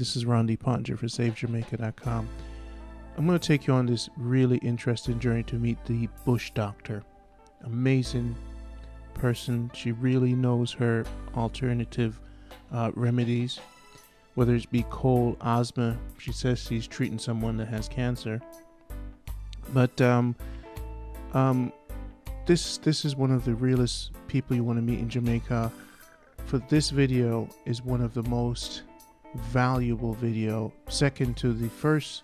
This is Rondie Pottinger for SaveJamaica.com. I'm going to take you on this really interesting journey to meet the Bush Doctor. Amazing person. She really knows her alternative uh, remedies, whether it be cold, asthma. She says she's treating someone that has cancer. But um, um, this this is one of the realest people you want to meet in Jamaica. For this video is one of the most valuable video, second to the first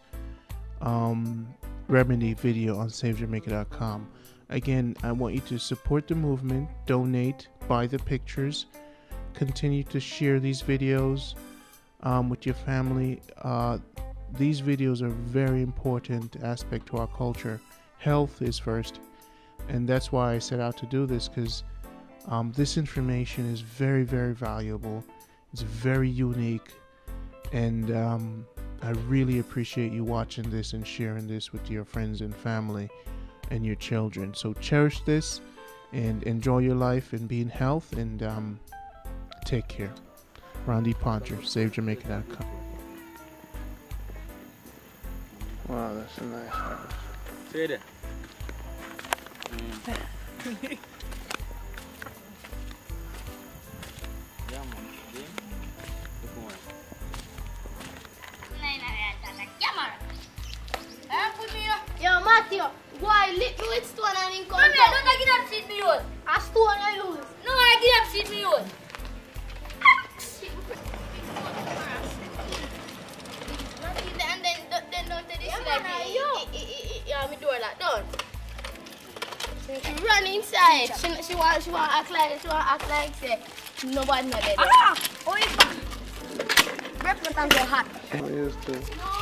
um, remedy video on SaveJamaica.com. Again, I want you to support the movement, donate, buy the pictures, continue to share these videos um, with your family. Uh, these videos are very important aspect to our culture. Health is first, and that's why I set out to do this because um, this information is very, very valuable. It's very unique and um, I really appreciate you watching this and sharing this with your friends and family and your children. So cherish this and enjoy your life and be in health and um, take care. Rondie Pottinger, SaveJamaica.com. Wow, that's a nice house. See you there. Mm. Why lit me with stone and him come Come here, don't I get up seat me on. A stone I lose. No, I get up seat me on. And then, then don't take this Yeah, like, man, yo. eh, eh, eh, yeah, me door like done. She run inside. She, she want, she want act like, she want act like say nobody know that. Ah! Oh, it's Breakfast and go hot. I used to. No, no.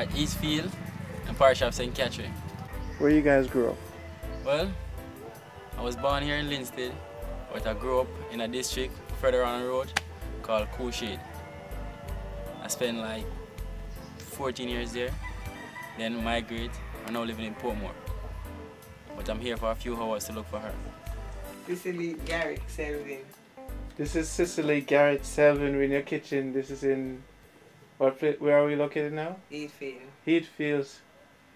At Eastfield and parish of St. Catherine. Where you guys grew up? Well, I was born here in Linstead, but I grew up in a district further on the road called Coolshade. I spent like 14 years there, then migrate. I'm now living in Portmore. But I'm here for a few hours to look for her. Cicely Garrick Selvin. This is Cicely Garrett Selvin in your kitchen. This is in what? Where are we located now? Eastfield. Heatfields,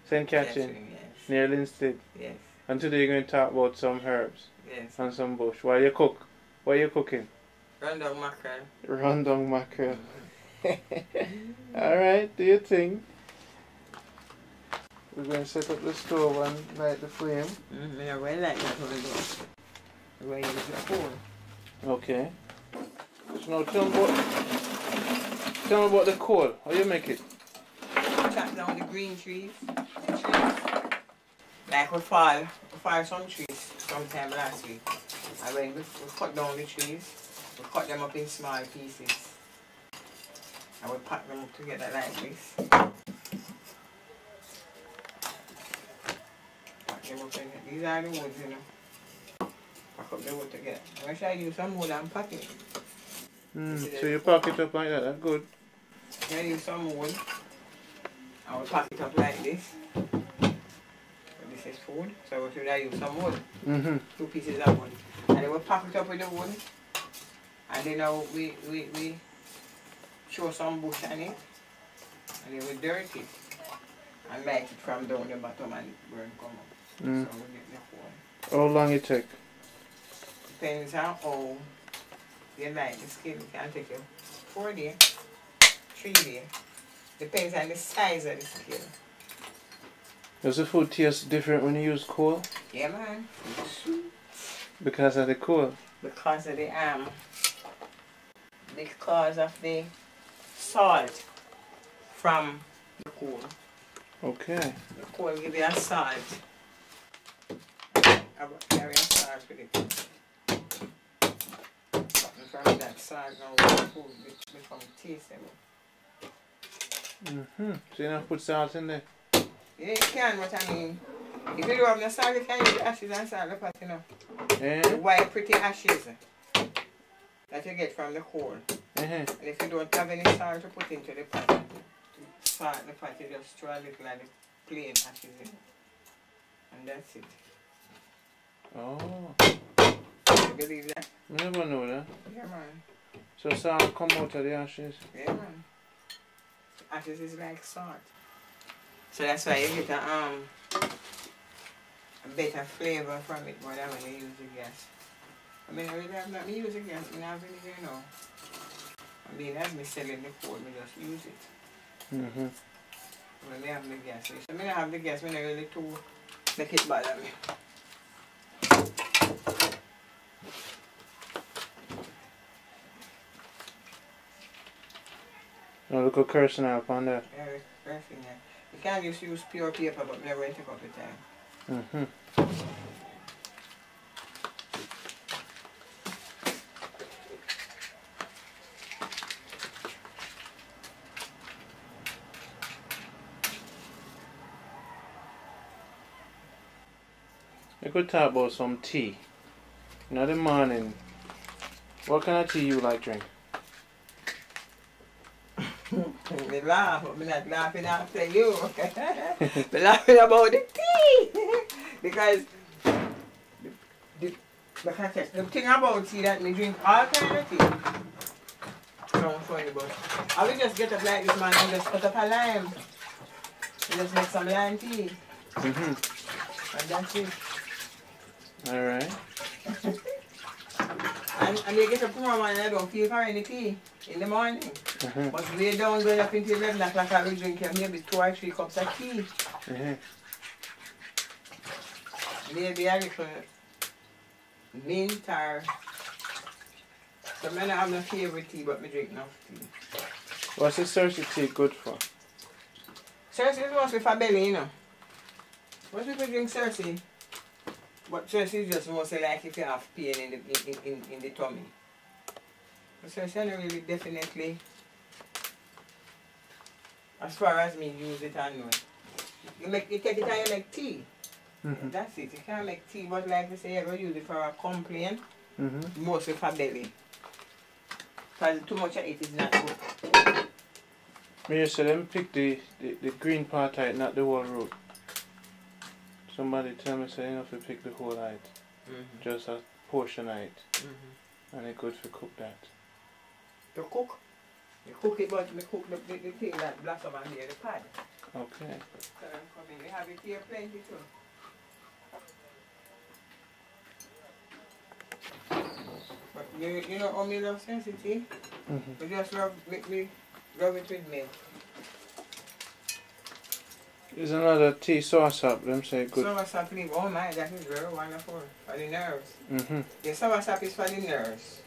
St. Catherine, yes. near Linstead. Yes. And today you're going to talk about some herbs Yes. and some bush. While you cook, what are you cooking? Random mackerel. Rondong mackerel. All right, do your thing. We're going to set up the stove and light the flame. Mm-hmm. I really like that one though. The way you use. Okay. Tell me about, tell me about the coal. How you make it? Chop down the green trees. Trees. Like we fire, we fall some trees sometime last week. And when we, we cut down the trees, we cut them up in small pieces. And we pack them up together like this. Pack them up in These are the woods, you know. Pack up the wood together. When should I use some wood and pack it? Mm, so you pack it up like that. That's good. Then use some wood. I will pack it up like this. This is food, so we should I use some wood. Mm-hmm. Two pieces of wood. And then we pack it up with the wood. And then now we, we, we throw some bush on it. And then we dirt it. And light it from down the bottom and burn come up. Mm. So we get the phone. How long it take? Depends on how you like the skin. It can take you four days, three days. Depends on the size of the skin. Does the food taste different when you use coal? Yeah, man. Because of the coal. Because of the um, because of the salt from the coal. Okay. The coal give you a salt. I will carry a salt with it. From that salt now the food be- become tasteable. Mm-hmm. So you don't put salt in there? Yeah, you can, but I mean, if you don't have no salt, you can use ashes and salt, the pot, you know. The Eh? white pretty ashes that you get from the coal. Uh-huh. And if you don't have any salt to put into the pot, to salt the pot, you just throw a little of the plain ashes in. And that's it. Oh. That? Never know that. Yeah, man. So salt come out of the ashes. Yeah, man. Ashes is like salt. So that's why you get a, um, a better flavor from it more than when you use the gas. I mean, I really have not use the gas, I have vinegar now. I mean, as me selling the food. me just use it. Mm-hmm. When me have the gas. So me not have the gas, me not really too make it bother me. Now look at cursing out on that. First thing. You can't just use pure paper, but never take up the time. Mm-hmm. We could talk about some tea. In the morning, what kind of tea you like drink? Me laugh, but me not laughing after you. me laughing about the tea. because the, the, because the thing about tea that me drink all kind of tea. Sound funny, but I will just get up like this man and just cut up a lime. And just make some lime tea. Mm-hmm. And that's it. Alright. And, and you get up tomorrow morning and I don't feel for any tea in the morning. Mm-hmm. But lay down going up until 11 o'clock I will drink maybe two or three cups of tea. Mm-hmm. maybe a little mint or so I don't have no favorite tea but me drink enough tea. What's the cerasee tea good for? Cerasee is mostly for belly, you know. Most people drink cerasee. But cerasee is just mostly like if you have pain in the in, in, in the tummy. But cerasee I really definitely as far as me use it I know. You make you take it and you make tea. Mm-hmm. That's it. You can't make tea, but like we say, you go use it for a complaint, Mm-hmm. mostly for belly. Because too much of it is not good. Me just said them pick the, the, the green part out, not the whole root. Somebody tell me say enough to pick the whole height. Mm-hmm. Just a portion height. Mm-hmm. And it good for cook that. To cook, you cook it, but you cook the, the, the thing that blossom and there, the pad. Okay. So I'm coming. You have it here plenty too. But you, you know how me love sensitive? Mm-hmm. You just love, make me rub it with milk. There's another tea sauce up, them say good. Soursop leaf, oh my, that is very wonderful for the nerves. Mm-hmm. The soursop is for the nerves.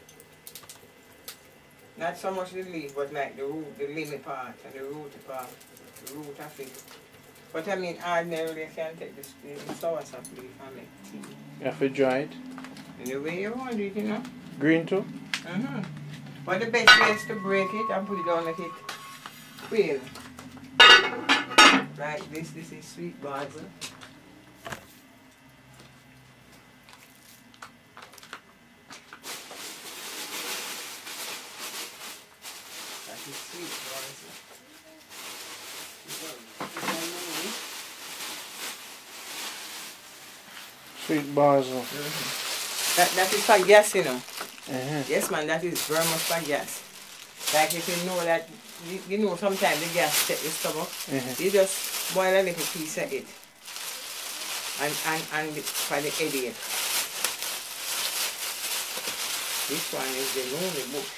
Not so much the leaf, but like the root, the limb part and the root part, the root of it. But I mean, ordinarily you can take this, the soursop leaf and make tea. You have to dry it. In the way you want it, you know. Green too? Mm-hmm. But the best way is to break it and put it on like it quail. Like this, this is sweet basil. That is sweet basil. This one- this one maybe. Sweet basil. That, that is for gas, you know. Uh-huh. Yes, man, that is very much for gas. Like if you know that, you, you know sometimes the gas check your stomach, Uh-huh. you just boil a little piece of it. and, and, and for the headache. This one is the lonely bush.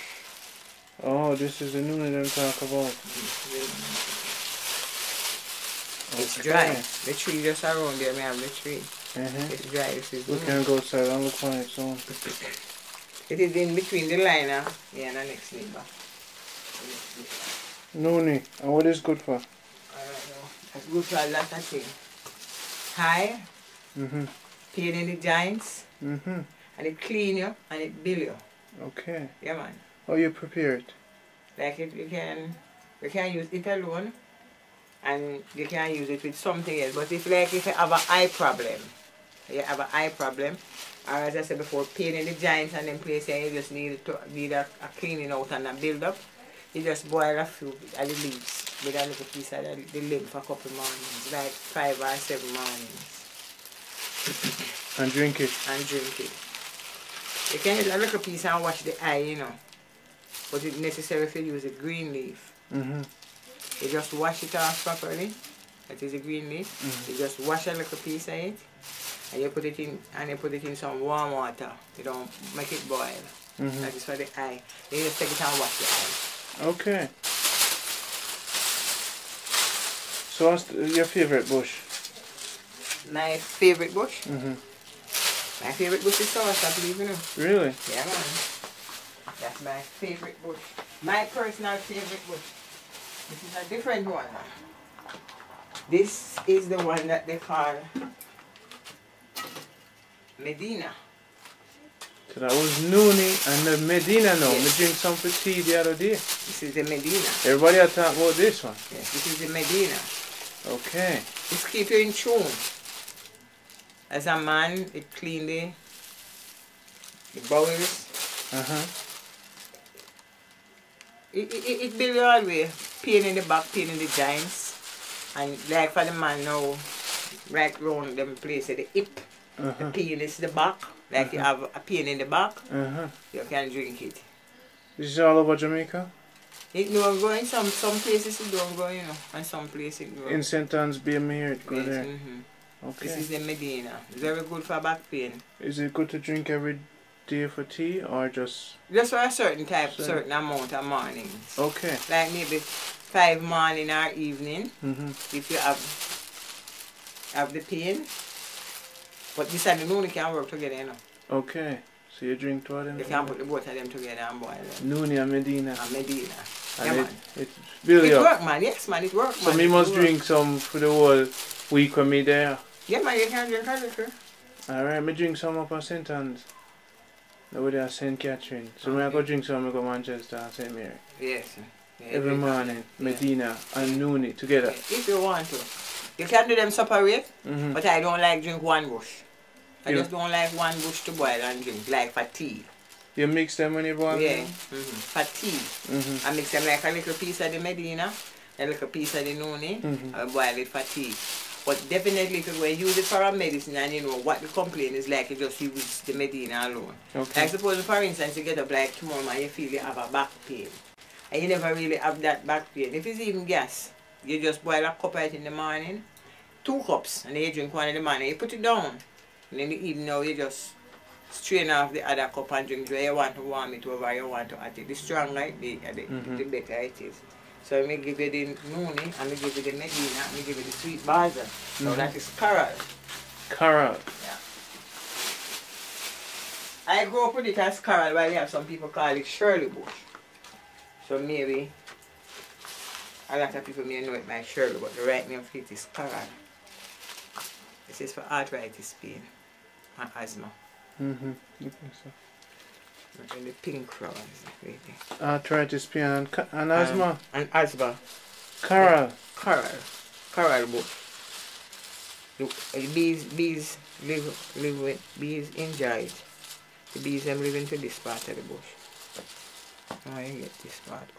Oh, this is the new one I'm talk about. It's Okay. dry. The tree just around there, have the tree. It's dry. This is We the can go outside and look on it soon. It is in between the liner yeah, and the next neighbor. Noonie. And what is good for? I don't know. That's good for a lot of things. High, Mm-hmm. pain in the joints, Mm-hmm. and it clean you and it build you. Okay. Yeah, man. How you prepare it? Like it, you can, you can use it alone, and you can use it with something else. But if like if you have an eye problem, you have an eye problem, or as I said before, pain in the joints and then place and you just need to need a, a cleaning out and a build up. You just boil a few of the leaves with a little piece of the, the limb for a couple of mornings, like five or seven mornings, And drink it. and drink it. You can use a little piece and wash the eye, you know. But it's necessary if you use a green leaf. Mm-hmm. You just wash it off properly. That is a green leaf. Mhm. You just wash a little piece of it. And you put it in and you put it in some warm water. You don't make it boil. Mm-hmm. That is for the eye. You just take it and wash the eye. Okay. So what's your favorite bush? My favorite bush. Mm-hmm. My favorite bush is sauce, I believe you know. Really? Yeah man. That's my favorite bush. My personal favorite bush. This is a different one. This is the one that they call Medina. So that was Noonie and the Medina now. Yes. Me drink some for tea the other day. This is the Medina. Everybody are talking about this one. Yes, this is the Medina. Okay. This keep you in tune. As a man, it clean the, the bowels. Uh-huh. It, it, it, build all way. Pain in the back, pain in the joints. And like for the man now, right round them place, at the hip, the Uh-huh. pain is the back. Like you have a pain in the back, Uh-huh. you can drink it. This is all over Jamaica? It don't go in some some places it don't go, you know, and some places it go. In St. Anne's hear it go Yes, there. mhm. This is the Medina. Very good for back pain. Is it good to drink every day for tea or just... Just for a certain type, Certain. certain amount of mornings. Okay. Like maybe five morning or evening Mm-hmm. if you have have the pain. But this and the noon can work together, you know. Okay. So you drink two of them? You can put the both of them together and boil them. Noonie and Medina. And Medina. And Yeah, it, man. it It work, man. Yes, man. It work, So man. me must work. drink some for the whole week when me there. Yeah, man. You can drink a little. Alright, me drink some up at St. Anne's. Over there at St. Catherine. So me I go Okay. drink some, I go Manchester and St. Mary. Yes. Yeah, Every morning. Medina and Noonie together. If you want to. You can do them separate, Mm-hmm. but I don't like drink one bush. I You- just don't like one bush to boil and drink, like for tea. You mix them when you boil yeah. them? Mm-hmm. For tea. Mm-hmm. I mix them like a little piece of the Medina, a little piece of the Noni, Mhm. I boil it for tea. But definitely if you use it for a medicine and you know what the complaint is like, you just use the Medina alone. Okay. Like suppose for instance you get up like tomorrow and you feel you have a back pain. And you never really have that back pain. If it's even gas, you just boil a cup of it in the morning, two cups, and then you drink one in the morning, you put it down. And in the evening now you just strain off the other cup and drink where you want to warm it over you want to add it. The stronger it the, the, Mhm. the better it is. So I may give you the Nuni, and I give you the Medina, and I give you the sweet basil. So Mhm. that is coral. Coral. I grew up with it as while you have some people call it Shirley bush. So maybe a lot of people may know it by Shirley, but the right name for it is coral. This is for arthritis pain and asthma. Mm-hmm. And the pink flowers, really. Arthritis, pain, and, and asthma. And asthma. Coral. Coral. Coral bush. Look, the bees, bees live, live with, bees enjoy it. The bees them live into this part of the bush. Now you get this part.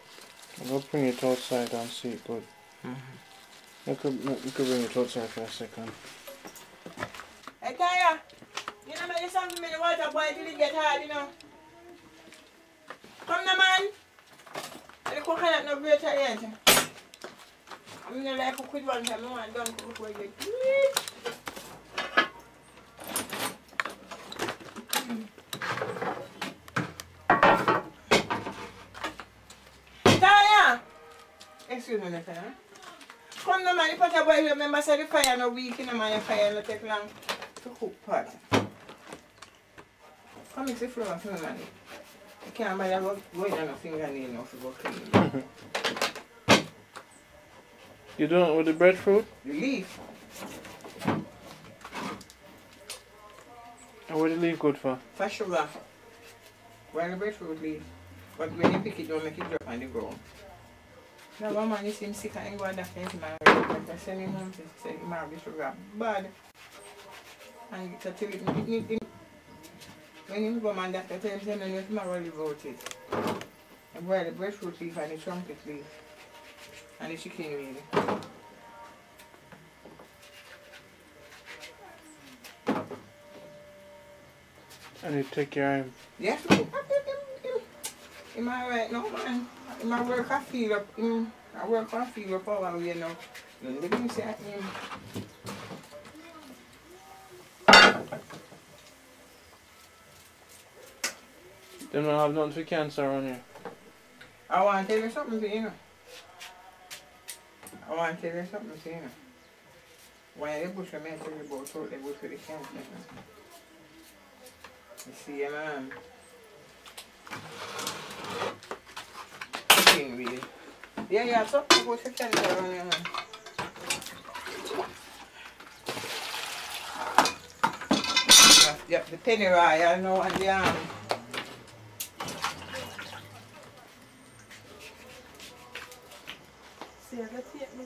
I'm going to bring it outside and see it good. Mm-hmm. You could, you could bring it outside for a second. don't the water till it get hard, you know. Come now, man. The coconut no greater yet. I mean, like cook with one time, I don't cook with it. Excuse me, Nathan. Come man, the pot of boil, remember, say the fire no weak, you know, man, fire no take long to cook pot. Come mix the flour for me, man. You can't buy that go go on a fingernail now to go clean. You doing it with the breadfruit? The leaf, And what the leaf good for? for sugar. Why the breadfruit leaf? But when you pick it, don't make it drop on the ground. Now, one man, you see him sick and go and his man. I send him home to say the sugar bad. And to tell it, it, it, it, when him go man doctor tell him, no, you tomorrow live out it. And boy, the breadfruit leaf and the trumpet leaf. And the chicken wheel. And you take your arm. Yes. Him, him, him alright now, man. Him a work a feel up. A work a feel up over you know. Don't let him say him. Them don't have nothing for cancer on you. I want to tell you something to you know. I want to tell you something to you know. When the bush I tell you about so they go to the camp. You see, man. Thing really. Yeah, yeah, something about the cancer on you, man. Yeah, the penny royal now and the um, See, I got take me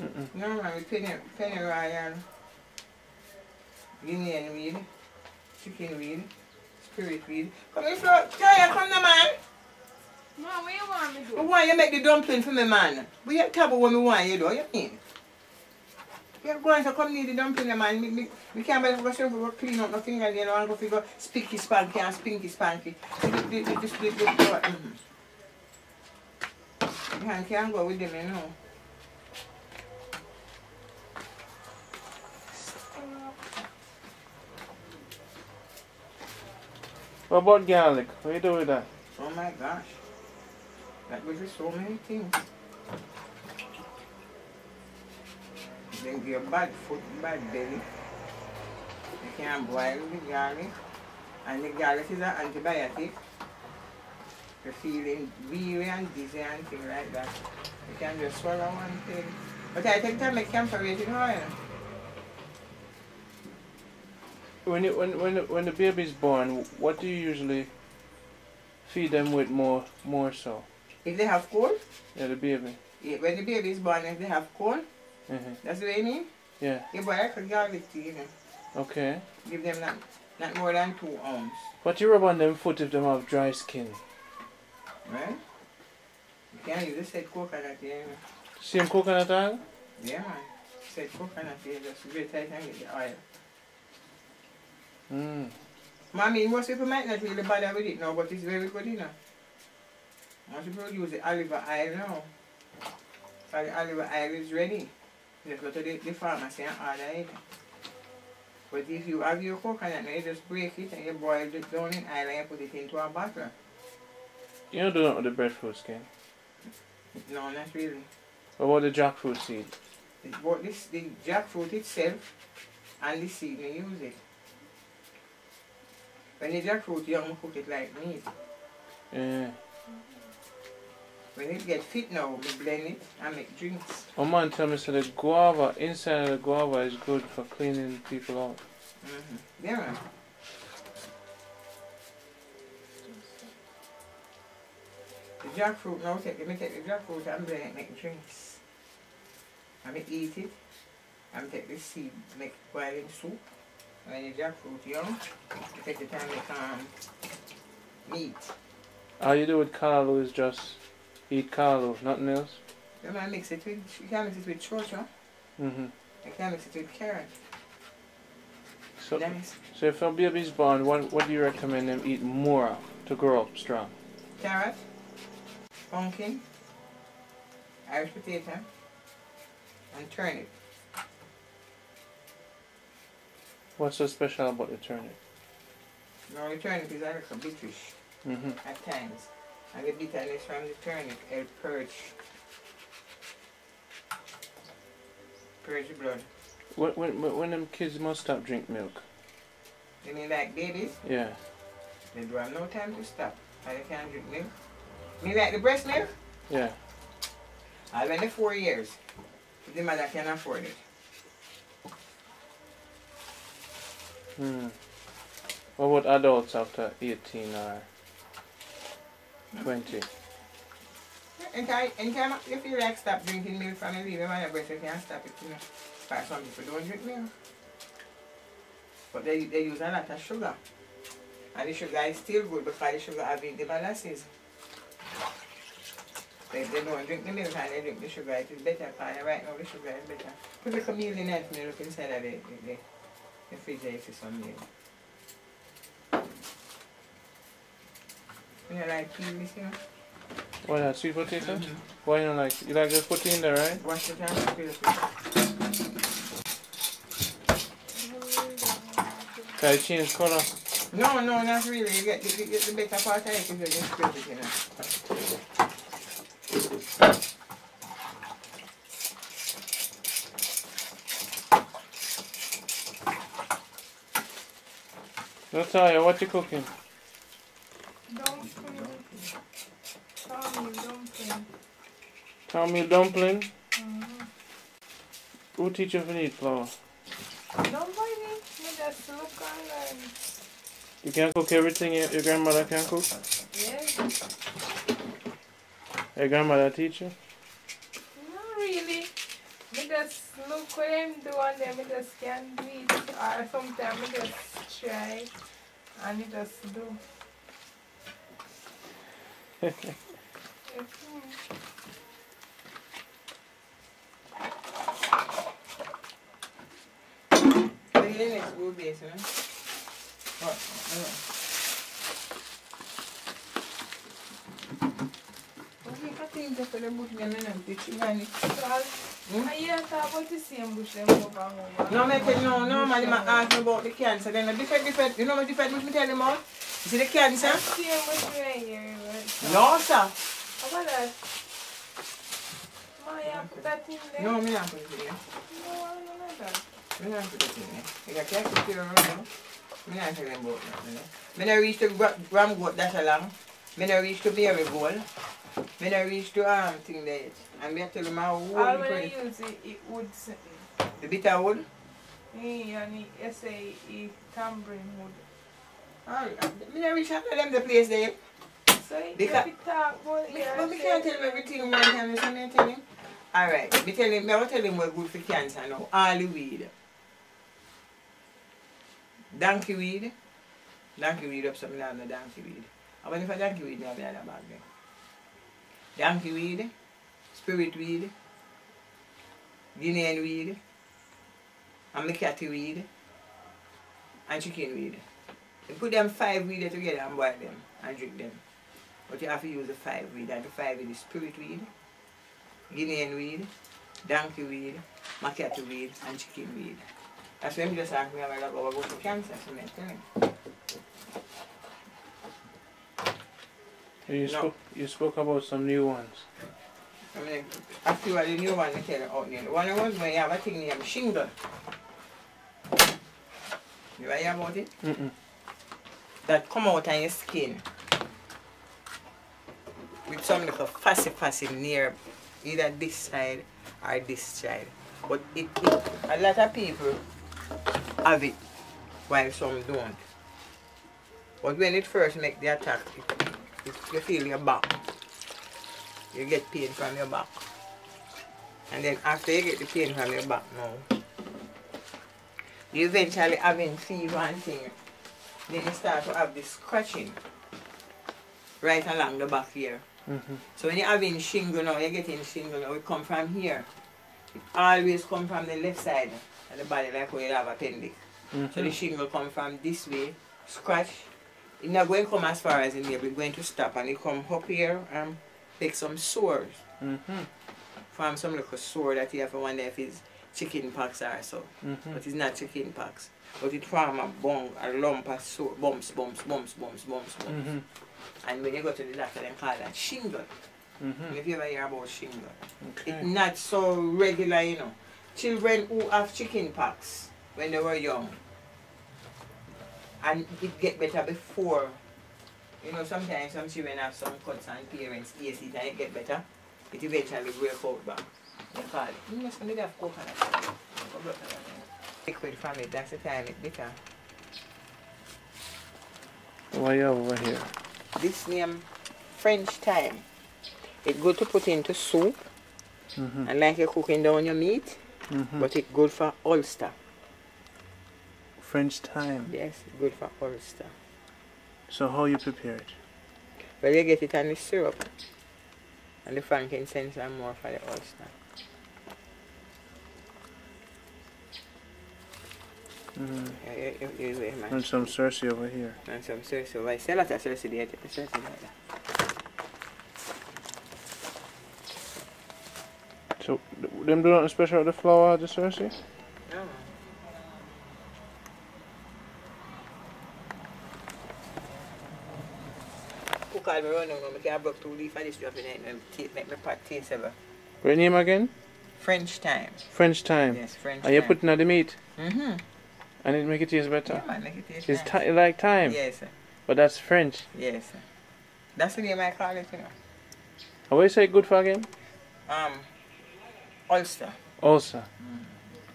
too. Mm-mm. No, man, penny, penny Guinean weed, chicken weed, spirit weed. Come here, Flo. Try come now, man. Mom, what you want me to do? why you make the dumpling for me, man? You tell me what me want you do, you mean? You're going to come need the dumpling, man. Me, me, me can't buy go serve go clean up nothing and you know, and go figure spicky spanky and spinky spanky. The, the, the, the, the, the, the, mm. You can't- can't go with them, you know. What about garlic? What you do with that? Oh my gosh. That goes with so many things. Then you bad foot, bad belly. You can boil the garlic. And the garlic is an antibiotic. You're feeling weary and dizzy and things like that. You can just swallow one thing. But I take time make camphorated oil. When you, when when the- when the baby's born, what do you usually feed them with more more so? If they have cold, Yeah, the baby. yeah, when the baby is born, if they have cold, hmm that's what I mean. Yeah. You boil a garlic tea, you know. Okay. Give them not, not more than two ounces. What you rub on them foot if them have dry skin? Right? You can't use the said coconut here. Same coconut oil? Yeah, man. Said coconut here, just grate it and get the oil. Mm. Mommy, most people might not really bother with it now, but it's very good, you know. Most people use the olive oil now. So the olive oil is ready. You Just go to the, the pharmacy and order it. But if you have your coconut, you just break it and you boil it down in oil and you put it into a bottle. You don't do that with the breadfruit skin. No, not really. What about the jackfruit seed? But this, the jackfruit itself and the seed, we use it. When the jackfruit young, we cook it like meat. Yeah. When it get fit now, we blend it and make drinks. My man tell me so the guava, inside of the guava is good for cleaning people out. Mm-hmm. Yeah. The jackfruit now, take, let me take the jackfruit and blend it, make drinks. And me eat it. I And take the seed, make boiling soup. And when the jackfruit young, you take the time to um, meat. All you do with callaloo is just eat callaloo, nothing else. You can mix it with, you can mix it with chocha. hmm You can mix it with carrot. So, Nice. so if a baby's born, what, what do you recommend them eat more of to grow up strong? Carrot, pumpkin, Irish potato, and turnip. What's so special about the turnip? Now the turnip is a little bittish hmm at times. And the bitterness from the turnip help purge purge the blood. When, when, when when them kids must stop drink milk? You mean like babies? Yeah. They do have no time to stop. And they can't drink milk. Me like the breast milk? Yeah. I've been there four years. The mother can afford it. Hmm. What about adults after 18 or 20? Anytime, anytime you feel like stop drinking milk from your baby mother breast, you can't stop it, you know. But some people don't drink milk. But they, they use a lot of sugar. And the sugar is still good because the sugar have in the molasses. They, they don't drink the milk and they drink the sugar, it is better because right now the sugar is better. Put the chameleon milk inside of it. the, the, the fridge if it's some milk. You know, like peas, you know? What that sweet potato? Why you don't like? You like just put it in there, right? Wash it out, peel it. Can I change color? No, no, not really. You get, you get the better part of it if you just spread it, you know. Natalia, what you cooking? Dumpling. Tommy, dumpling. Tommy dumpling? Mhm. Who teach you to eat flour? Nobody. Me just look online. You can cook everything your, your grandmother can cook? Yes. Your grandmother teach you? Not really. Me just look what them do and then me just can't do it. Or sometimes me just try and me just do. Yes, mm. So you didn't make school base, you know? What? Okay, I think that's what the bush them and teach you man. So I'll, Hmm? I hear talk about the same bush them over and over. No, make it no, no man, ma ask me about the cancer. Then a different, different, you know what different bush me tell them about? You see the cancer? Same bush right here. Right? No, sir. About that? Maya, put that in there. No, me not put it in there. No, I don't know that. Me not put it in there. You got careful to your room. Me not tell them about that. Me not reach gra- ram goat that along. Me not reach to berry bowl. Me not reach to arm thing there yet. And me a tell them how All wood when I use it, it would something. The bitter wood. Eh, and it, you say it tambourine wood. Alright. Me not reach out to them the place there. So Because- if talk about it, but I say- can't tell him everything one time, you see me tell him? Alright, me tell him, me will tell him what good for cancer now. All the weed. Donkey weed. Donkey weed up something down the donkey weed. I went for donkey weed, me have another bag there. Donkey weed, spirit weed, Guinean weed, catty weed, and chicken weed. You put them five weed together and boil them and drink them. But you have to use the five weed, and the five weed is spirit weed, Guinean weed, donkey weed, macchiato weed, and chicken weed. That's why I'm just asking me about oh, go go for cancer, so I'm telling You No. spoke you spoke about some new ones. I mean, after the new one, I tell you out there. One was when you have a thing named shingle. You hear about it? Mm-mm. That come out on your skin. With some little fussy fussy near either this side or this side. But it, it a lot of people have it while some don't. But when it first make the attack, it, you feel your back. You get pain from your back. And then after you get the pain from your back now, you eventually having fever and thing. Then you start to have this scratching right along the back here. Mm-hmm. So when you're having shingle now, you're getting shingle now, it come from here. It always come from the left side of the body, like where you have appendix. So the shingle come from this way, scratch. It's not going to come as far as in here, we're going to stop and it come up here and make some sores. Mm-hmm. From some little sore that you have to wonder if it's chicken pox or so. Mm-hmm. But it's not chicken pox. But it form a bung, a lump of sore, bumps, bumps, bumps, bumps, bumps, bumps. Mm-hmm. And when you go to the doctor, they call that shingle. Mm-hmm. If you ever hear about shingle. Okay. It's not so regular, you know. children who have chicken pox when they were young. And it get better before. You know, sometimes some children have some cuts and parents eat it and it get better. It eventually break out back. You call it. You must need have coconut. Liquid from it, that's the time it bitter. What you have over here? This name French thyme. It good to put into soup Mm-hmm. and like you're cooking down your meat, Mm-hmm. but it good for ulcer. French thyme. Yes, good for ulcer. So how you prepare it? Well, you get it on the syrup and the frankincense and more for the oyster. Mm-hmm. Yeah, you. And some cerasee over here. And some cerasee. Why sell it at cerasee there? Take the cerasee there. So them do nothing special with the flour, the cerasee? No. Cook all my run now, I can't broke two leaf of this in and make my pot taste ever. What name again? French thyme. French thyme. Yes, French And you putting on the meat Mm-hmm. and it make it taste Yeah, better. man, make it taste It's nice. ti like time? Yes, sir. but that's French. Yes, sir. That's the name I call it, you know. How what you say good for again? Um, Ulster. Ulcer.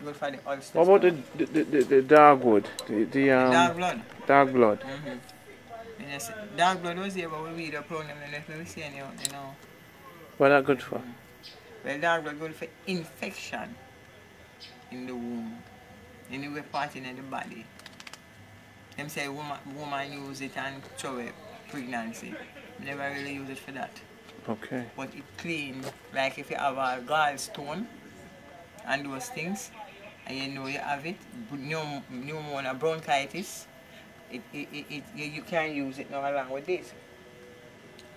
Good for the ulcer. What about the the, the, the dogwood? The, the um Dog blood. dog blood. Mm-hmm. Yes, dog blood was there, but we weed around them and let me see any, you know. What that good for? Well, dog blood good for infection in the womb, anywhere part in the body. Them say woman, woman use it and throw it pregnancy. Never really use it for that. Okay. But it clean, like if you have a gallstone and those things, and you know you have it, pneum- pneumonia, bronchitis, it, it, it, it, you, can use it now along with this,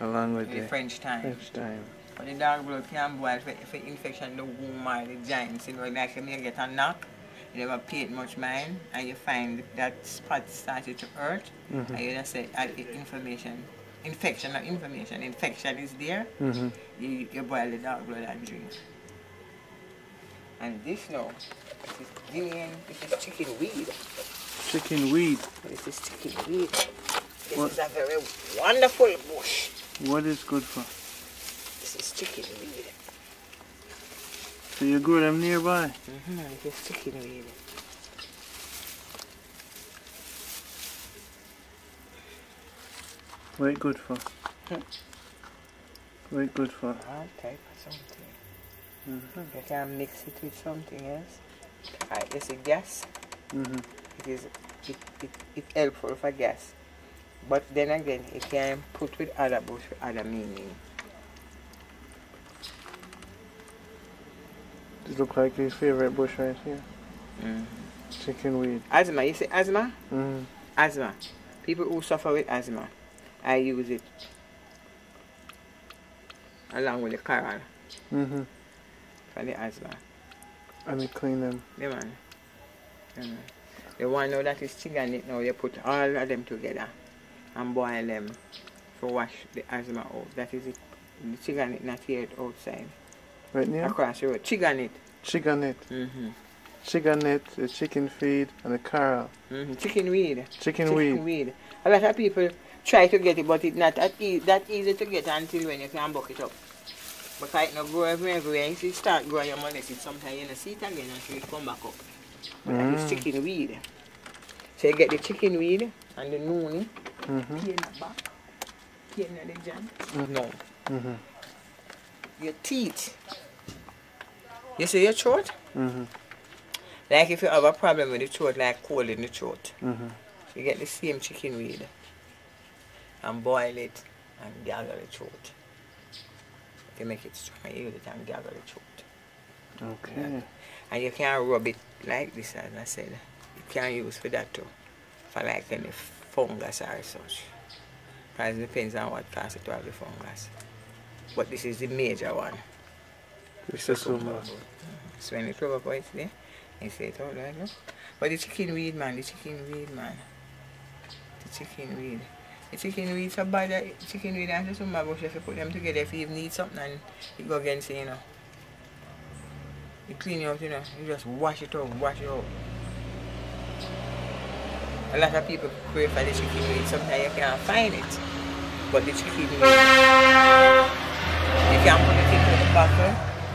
Along with the the French thyme. French thyme. But the dog blood can boil for, for infection the womb or the joints. You know, like you get a knock, you never paid much mind, and you find that spot started to hurt, Mm-hmm. and you just say, uh, inflammation, infection, not inflammation, infection is there, Mm-hmm. you, you boil the dog blood and drink. And this now, this is Guinean, this is chicken weed. Chicken weed. This is chicken weed. This What? is a very wonderful bush. What is good for? This is chicken weed. So you grow them nearby. Mm-hmm, this is chicken weed. What it good for? Hmm. What it good for? All type of something. Mm-hmm. You can mix it with something else. Alright, this is gas. Mm-hmm. It is it, it, it's helpful for gas. But then again, it can put with other bush with other meaning. This look like his favorite bush right here. Mm. Chicken weed. Asthma, you see asthma? Mm-hmm. Asthma. People who suffer with asthma, I use it along with the coral Mm-hmm. for the asthma. And they clean them. Yeah, man. Yeah, man. The one now that is chiganit now, you put all of them together and boil them to wash the asthma out. That is it. The chiganit not here outside. Right near? Across the road. Chiganit. Chicken net. Mm-hmm. Chicken net, the chicken feed, and the coral. Mm-hmm. Chicken weed. Chicken weed. weed. A lot of people try to get it, but it's not that, e- that easy to get until when you can buck it up. Because it not grow everywhere, you start growing your it sometimes you don't see it again until it come back up. But that is Mm. chicken weed. So you get the chicken weed and the noonie, Mm-hmm. peel it back, peel in the jam. Mhm. No. Mm-hmm. Your teeth. You see your throat? Mm-hmm. Like if you have a problem with the throat, like cold in the throat. Mm-hmm. You get the same chicken weed and boil it and gargle the throat. To make it strong, you use it and gargle the throat. Okay. And you can rub it like this, as I said. You can use for that too. For like any fungus or such. Because it depends on what causes it have the fungus. But this is the major one. This is so much. So when you rub up it there, you see it out like that. But the chicken weed, man, the chicken weed, man. The chicken weed. The chicken weed so bad that chicken weed and the summer bush, if you put them together, if you need something and you go against it, you know. You clean it out, you know. You just wash it out, wash it out. A lot of people pray for the chicken. Sometimes you can't find it. But the chicken meat, you can put it into the bottle,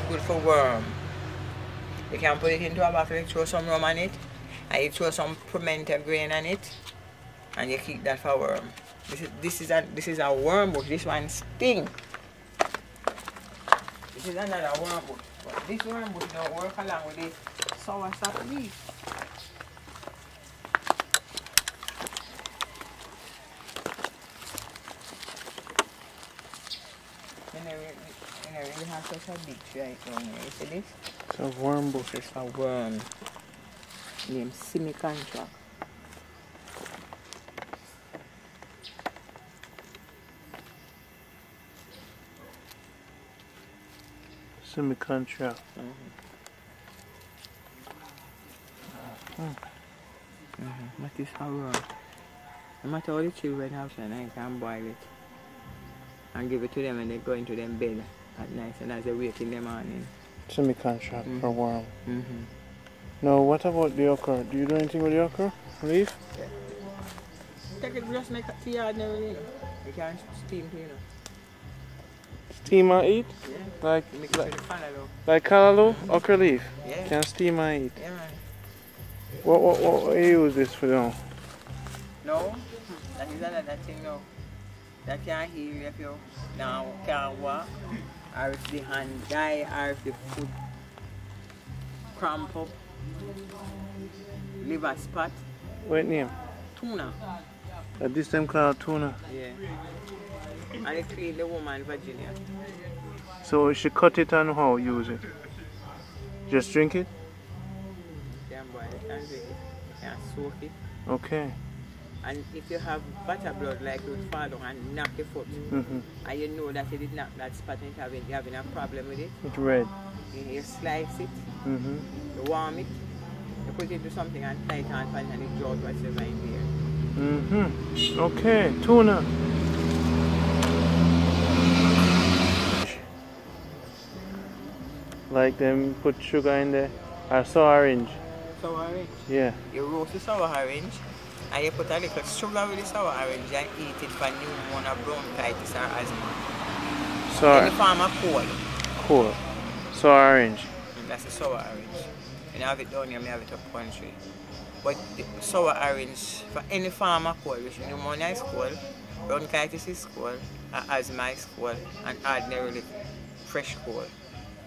good for worm. You can put it into a bottle, throw some rum on it, and you throw some pimento grain on it, and you keep that for worm. This is this is a this is a worm bush. This one sting. This is another worm bush. But this worm bush don't work along with the sour sap leaf. You know, you have such a big tree right here. You see this? It's a worm bush. It's a worm named semi-contract. Semi-contra. Mm-hmm. What is a worm? No matter how the children have and I can boil it and give it to them and they go into them bed at night and as they wake in the morning. Semi-contra for Mhm. worm. Mm-hmm. No, what about the okra? Do you do anything with the okra? Leaf? Take it just make a tea you know. You can steam it, you know. Steam and eat? Yeah. Like like, like callaloo? Okra leaf? Yeah. Can steam and eat. Yeah man. What, what, what, you use this for now? No, that is another thing now. That can heal you if you now can't walk, or if the hand die, or if the foot cramp up, liver spot, What name? tuna. Uh, this them called tuna. Yeah. And it clean the woman Virginia. So she cut it and how use it? Just drink it? Damn boy, you can drink it. You can soak it. Okay. And if you have butter blood like you would fall down and knock your foot, Mm-hmm. and you know that you did knock that spot and having, you're having a problem with it, It's red. you, slice it, Mm-hmm. you warm it, you put it into something and tie it on and it draws whatever in there. Mm-hmm. Okay, tuna. Like them put sugar in there. I saw orange. Sour orange. Yeah. You roast the sour orange and you put a little sugar with the sour orange and eat it for pneumonia, bronchitis or asthma. Sour. Any form of cold. Cool. Cool. Sour orange. And that's the sour orange. And you have it down here, me have it up country. But the sour orange, for any cold, which pneumonia cold, bronchitis is cold, and asthma cold, and ordinarily fresh cold.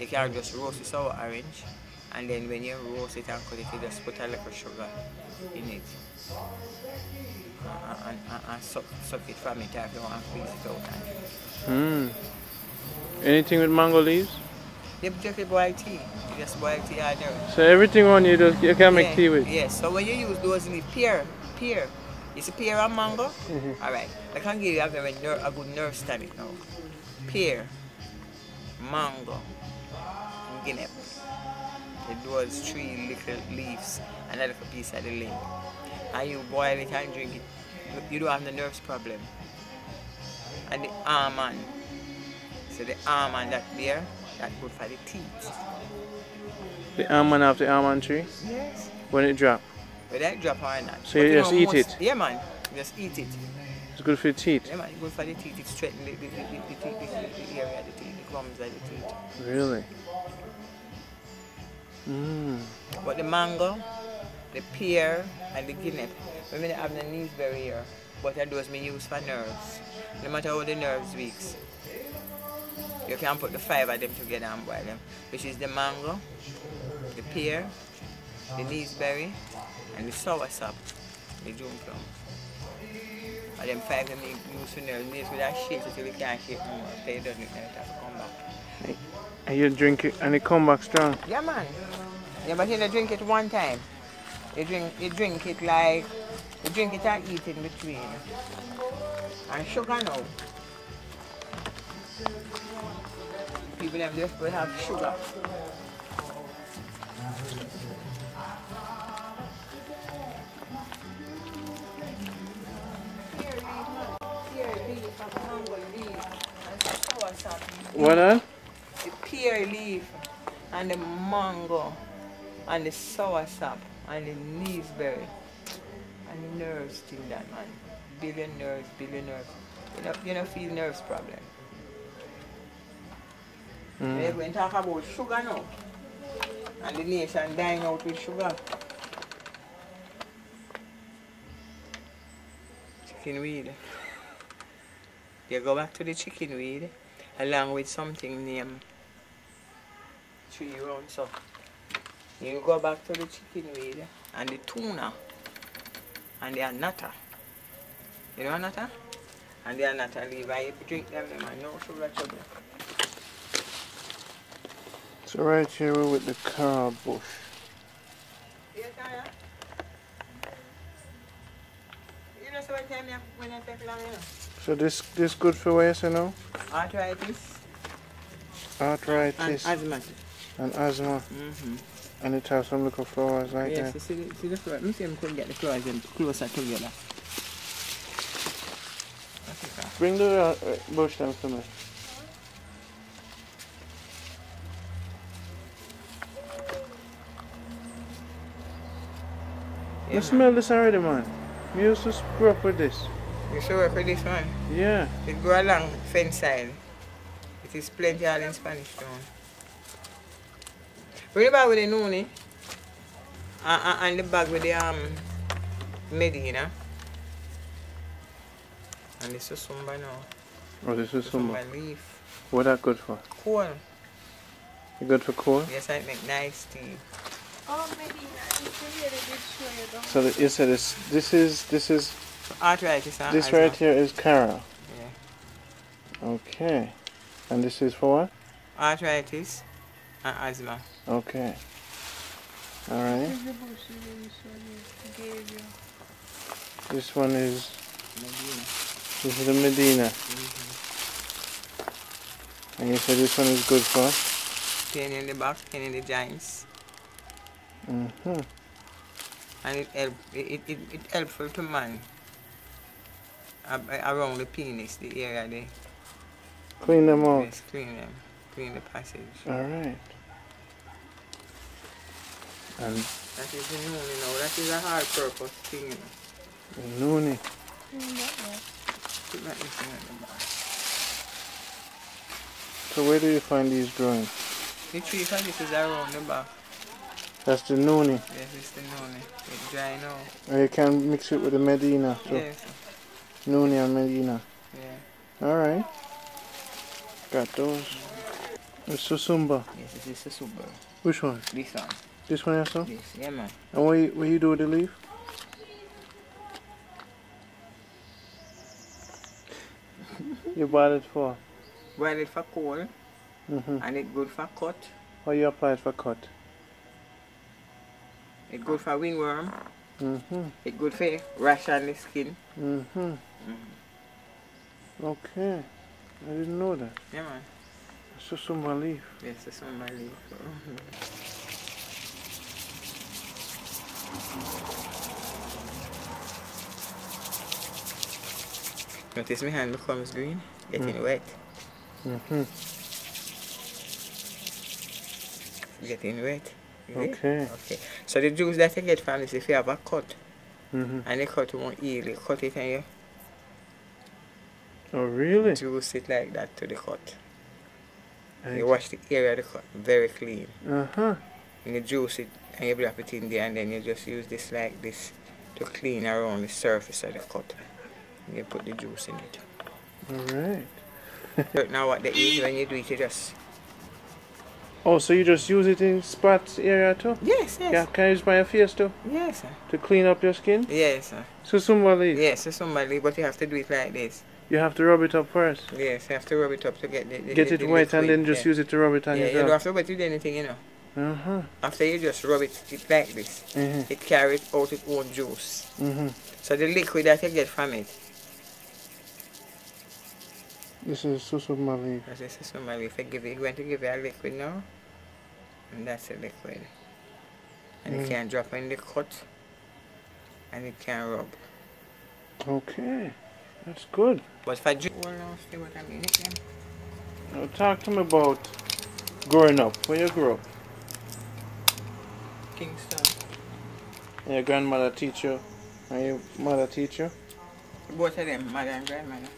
You can just roast the sour orange, and then when you roast it and cut it, you just put a little sugar in it. And, and, and, and suck, suck it from it if you want to squeeze it out. Mm. Anything with mango leaves? You just boil tea. You just boil tea ordinary. So everything on you just you can make Yeah, tea with. Yes, so when you use those leaf, pear, pear, it's a pear and mango. Mhm. All right, I can give you a very ner- a good nerve tonic now. Pear, mango, guinea. With those three little leaves and a little piece of the limb. And you boil it and drink it. You don't have the nerves problem. And the almond. So the almond that beer, that good for the teeth. The almond of the almond tree Yes. when it drop. When it drop or not. So you just eat it? Yeah, man. Just eat it. It's good for your teeth. Yeah, man. Good for the teeth. It straighten the, the, the, the, the, the, the, the area of the teeth, the gums of the teeth. Really? Mm. But the mango, the pear, and the guinea, we may have the knees very here, but are those me use for nerves. No matter how the nerves weak, you can put the five of them together and boil them, which is the mango, the pear, the naseberry, and the soursop, the june plum. And them five them you use for nerves, knees with that shake until you can't shake no more. Until you done it, then it have to come back. And you drink it and it come back strong. Yeah, man. Yeah, but you don't drink it one time. You drink, you drink it like, you drink it and eat in between. And sugar now. People them just will have sugar. What on? The pear leaf and the mango and the soursop and the naseberry and the nerves thing that man. Billion nerves, billion nerves. You know, you know feel nerves problem. Mm. They went talk about sugar now. And the nation dying out with sugar. Chicken weed. You go back to the chicken weed along with something named three rounds up. You go back to the chicken weed and the tuna and the anata. You know anata? And the anata leave. I drink them, man. No sugar trouble. So right here we're with the car bush. Yes, Kaya. You know, so what time you- when I take long, you know? So this this good for what you know? Arthritis and Arthritis asthma. and asthma. Mm-hmm. And it has some little flowers like yes, that. you see the, see the flower. Let me see if I can get the flowers closer together. Bring the uh, uh, bush down to me. You smell this already, man. We used to grow up with this. You should work with this one. Yeah. It go along fence side. It is plenty all in Spanish town. Bring the with the noni. And, and, and the bag with the um Medina. And this is sumba now. Oh, this is some. Sumba leaf. What that good for? Cool. You good for cold? Yes, I make nice tea. Oh, maybe it's really good show don't. So that you said this. This is this is this right here is Cara. Yeah. Okay. And this is for what? Arthritis and uh, asthma. Okay. All right. This is the bush you really showed you. Gave you. This one is Medina. this is the Medina. Mm-hmm. And you said this one is good for. Pain in the back, pain in the joints. Mhm. and it help it, it, it, it helpful to man around the penis, the area there. Clean them out. Yes, clean them, clean the passage. All right. And That is the noon, you know. That is a hard purpose thing, you know. the noonie. Put that this in at the back. So where do you find these growing? The tree for this is around the back. That's the noonie. Yes, it's the noon. It's dry now. Or you can mix it with the Medina. So Yes, noonie and Medina. yeah. All right. Got those. It's Susumba. Yes, this is the. Which one? This one. This one also? This, yeah, man. And what you, what you do with the leaf? you bought it for? Boil it for cold, Mm-hmm. and it good for cut. Or you apply it for cut? It good for wingworm. Mm-hmm. It good for rash on the skin. Mm-hmm. Okay. I didn't know that. Yeah, man. It's Susumba leaf. Yes, summer leaf. Notice my hand becomes green, getting wet, Mm-hmm. getting wet. See? Okay. Okay. So the juice that you get from this, if you have a cut, Mm-hmm. and the cut won't heal, you cut it and you Oh, really? juice it like that to the cut. And You wash the area of the cut very clean. Uh-huh. And you juice it and you wrap it in there and then you just use this like this to clean around the surface of the cut. And you put the juice in it. All right. But now what they eat when you do it, you just... Oh, so you just use it in spots area too? Yes, yes. Yeah, can you use by your face too? Yes, sir. To clean up your skin? Yes, sir. Susumba leaf. Yes, so somebody, but you have to do it like this. You have to rub it up first. Yes, you have to rub it up to get the, the Get the- it the wet and then just yeah. use it to rub it on Yeah, you don't have to rub it anything, you know. Uh-huh. After you just rub it, it like this, Mm-hmm. it carries out its own juice. Mm-hmm. So the liquid that you get from it, This is Susumba leaf. as I say, somebody, if I give you, going to give you a liquid now, and that's the liquid. And Mm. it can drop in the cut, and you can't rub. Okay. That's good. But for juice, well, now, see what I mean again. Now talk to me about growing up. Where you grew up? Kingston. Your grandmother teach you? And your mother teach you? Both of them, mother and grandmother.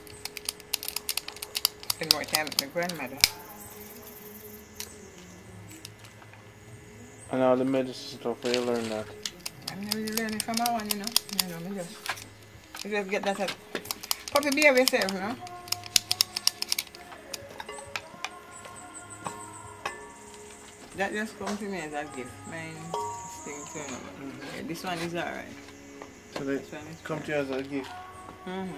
Spend more time with my grandmother. And all the medicine stuff, where you learn that? I'm not really learning from my one, you know. You know, me just, me just get that. At, puppy behave yourself, you know. That just come to me as a gift. Mine thing too, you know. Mm-hmm. Yeah, this one is alright. So they This one is come to you as a gift. Mm-hmm.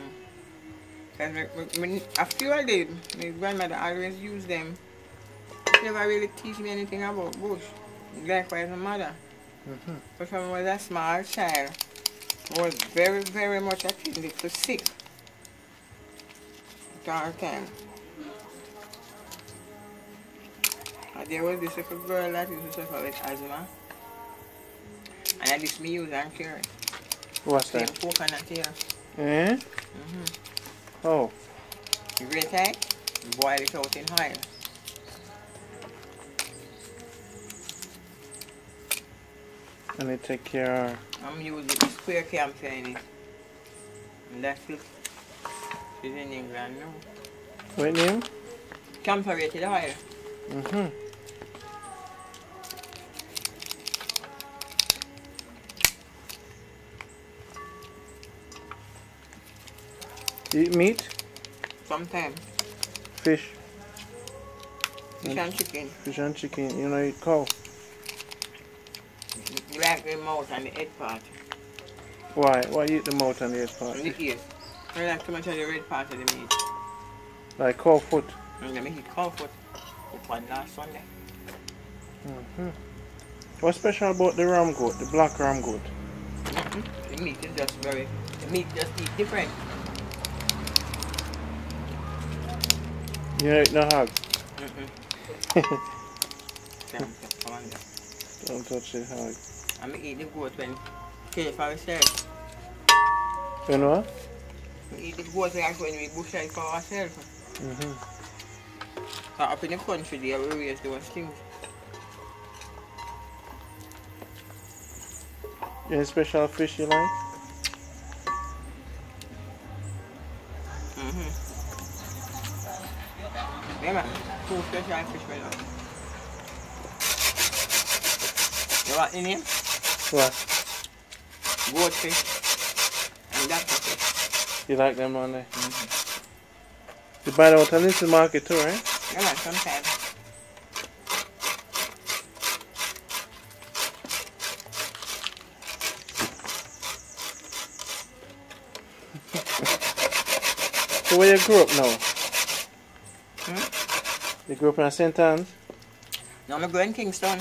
Cause me, me, a few I did, my grandmother always used them. She never really teach me anything about bush. Likewise my mother. Mm-hmm. But when I was a small child, I was very, very much to sick. At all time. And there was this little girl that used to suffer with asthma. And I just me use and cure. What's Same that? coconut here. Eh? Mm-hmm. Oh. You it, you boil it out in oil. And me take care I'm using the square camphor in. And that's it. It's in England now. What name? Camphorated oil. Mm-hmm. Eat meat, Sometimes. fish, Fish and chicken. fish and chicken. You know, eat cow. Like the mouth and the head part. Why? Why you eat the mouth and the head part? And the. I like too much of the red part of the meat. Like cow foot. And I make it cow foot. One last Sunday. Mm-hmm. What's special about the ram goat, the black ram goat? Mm-hmm. The meat is just very, the meat just eat different. You eat no. Mm-hmm. On there. Don't touch the hog. I'm eat the goat when kill for ourselves. You know what? We eat the goat like when we bush it for ourselves. Mm-hmm. So up in the country there we raise those things. Any special fish you like? Mm-hmm. Yeah man, two special fish we love. You the name? What? Goat fish and fish. You like them on there? Mm-hmm. You buy them at little market too, right? Yeah sometimes. So where you grew up now? Hmm? You grew up in St. Ann's? No, I'm going Kingston.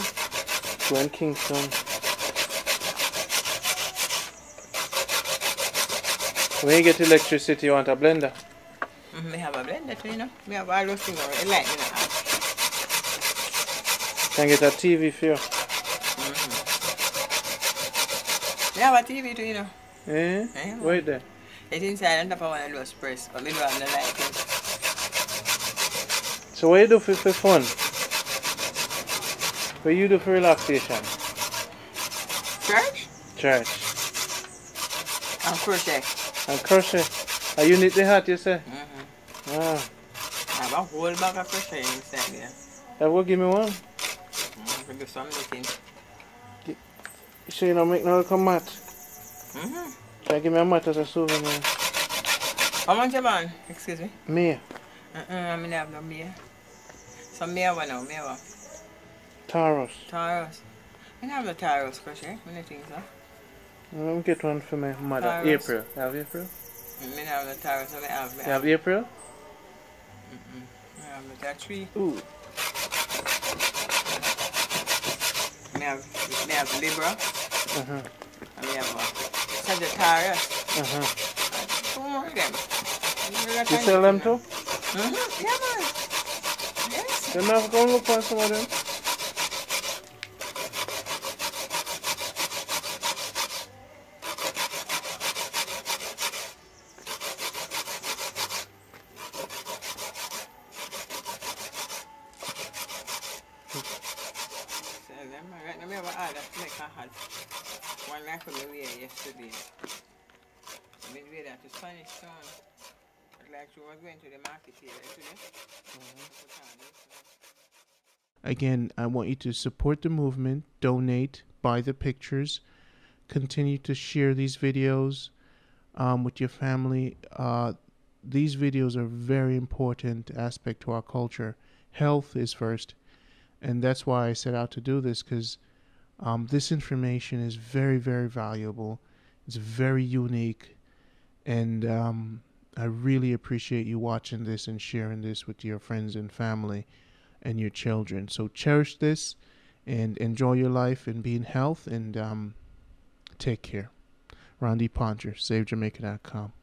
Grew in Kingston. When you get electricity, you want a blender? Mm-hmm. Me have a blender too, you know. Me have all those things already. You know. Can get a TV for you. Mm-hmm. Me have a TV too, you know. Eh? Eh? Wait there. It's inside on top of one of those press, but we don't have no light. So what you do for, for fun? What you do for relaxation? Church? Church. And crochet. And crochet. Are you knit the hat, you say? Mm-hmm. Ah. I have a whole bag of crochet inside there. That will give me one. Mm-hmm. do some knitting. You sure you don't make no little mat? Mm-hmm. You give me a mat as a souvenir? How much you man? Excuse me? Me. Uh-uh, I mean, I have no beer. Some beer one now, beer one. Taurus. Taurus. I don't have no Taurus crochet. Many things, huh? Let me get one for my mother. Taurus. April. You have April? I I have no Taurus. I have, You have April? Mm-mm. I have that tree. Ooh. I have, I have Libra. Uh-huh. And I have uh, Sagittarius. Uh-huh. Two more of them. You sell them too? Mm-hmm. Yeah, man. Yes. Then I have to go look for some of them. Right now, me have an order to make a hat. One like for me wear yesterday. Me wear that to Spanish town. But like she was going to the market here today. Put on this. Again, I want you to support the movement, donate, buy the pictures, continue to share these videos um, with your family. Uh, these videos are very important aspect to our culture. Health is first, and that's why I set out to do this because um, this information is very, very valuable. It's very unique, and um, I really appreciate you watching this and sharing this with your friends and family and your children. So cherish this and enjoy your life and be in health and um, take care. Rondie Pottinger, SaveJamaica.com.